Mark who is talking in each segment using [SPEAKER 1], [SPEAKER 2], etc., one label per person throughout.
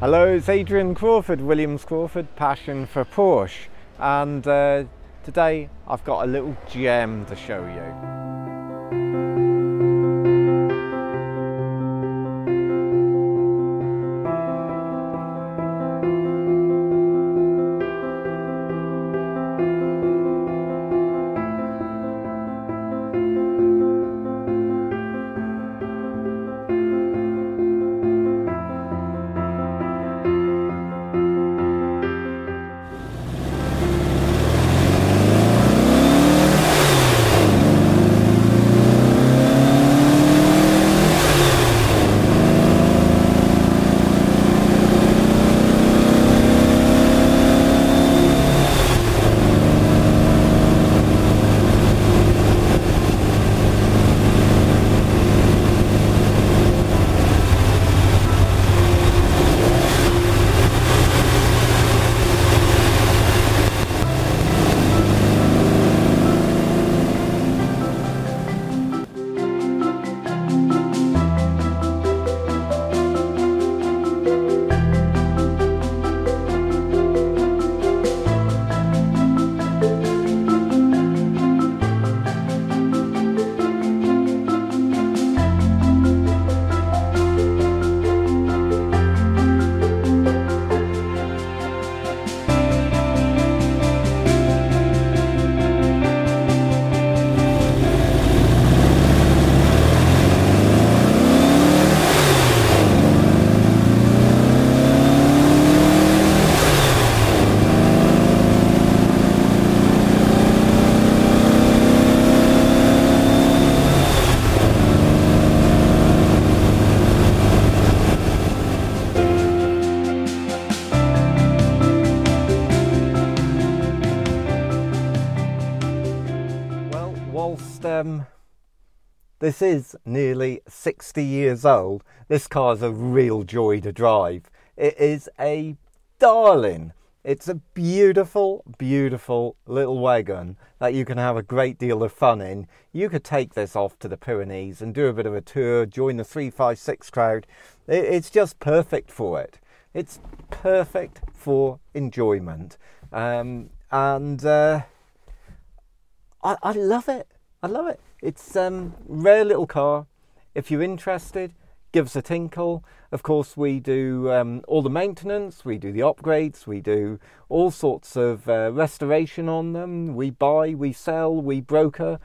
[SPEAKER 1] Hello, it's Adrian Crawford, Williams Crawford, Passion for Porsche. And uh, today I've got a little gem to show you. Whilst um, this is nearly 60 years old, this car is a real joy to drive. It is a darling. It's a beautiful, beautiful little wagon that you can have a great deal of fun in. You could take this off to the Pyrenees and do a bit of a tour, join the 356 crowd. It's just perfect for it. It's perfect for enjoyment. Um, and uh, I, I love it. I love it. It's um rare little car. If you're interested, give us a tinkle. Of course, we do um, all the maintenance, we do the upgrades, we do all sorts of uh, restoration on them. We buy, we sell, we broker.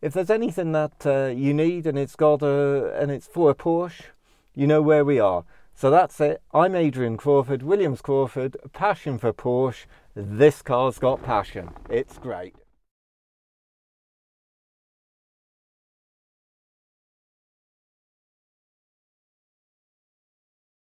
[SPEAKER 1] If there's anything that uh, you need and it's got a and it's for a Porsche, you know where we are. So that's it. I'm Adrian Crawford, Williams Crawford, passion for Porsche. This car's got passion. It's great.